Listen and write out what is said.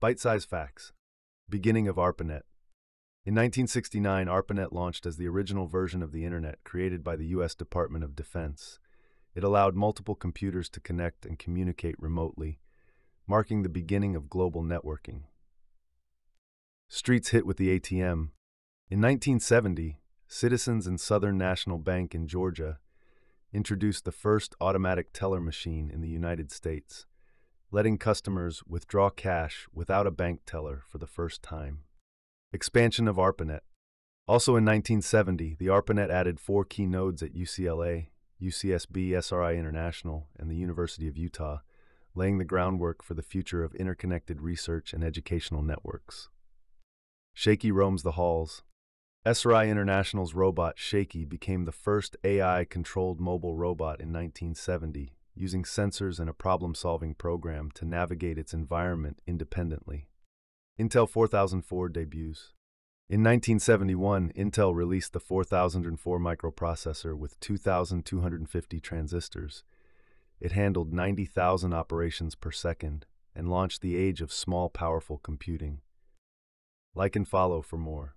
Bite-sized facts. Beginning of ARPANET. In 1969, ARPANET launched as the original version of the Internet created by the U.S. Department of Defense. It allowed multiple computers to connect and communicate remotely, marking the beginning of global networking. Streets hit with the ATM. In 1970, Citizens and Southern National Bank in Georgia introduced the first automatic teller machine in the United States, letting customers withdraw cash without a bank teller for the first time. Expansion of ARPANET. Also in 1970, the ARPANET added four key nodes at UCLA, UCSB, SRI International, and the University of Utah, laying the groundwork for the future of interconnected research and educational networks. Shaky roams the halls. SRI International's robot Shaky became the first AI controlled mobile robot in 1970, using sensors and a problem solving program to navigate its environment independently. Intel 4004 debuts. In 1971, Intel released the 4004 microprocessor with 2,250 transistors. It handled 90,000 operations per second and launched the age of small, powerful computing. Like and follow for more.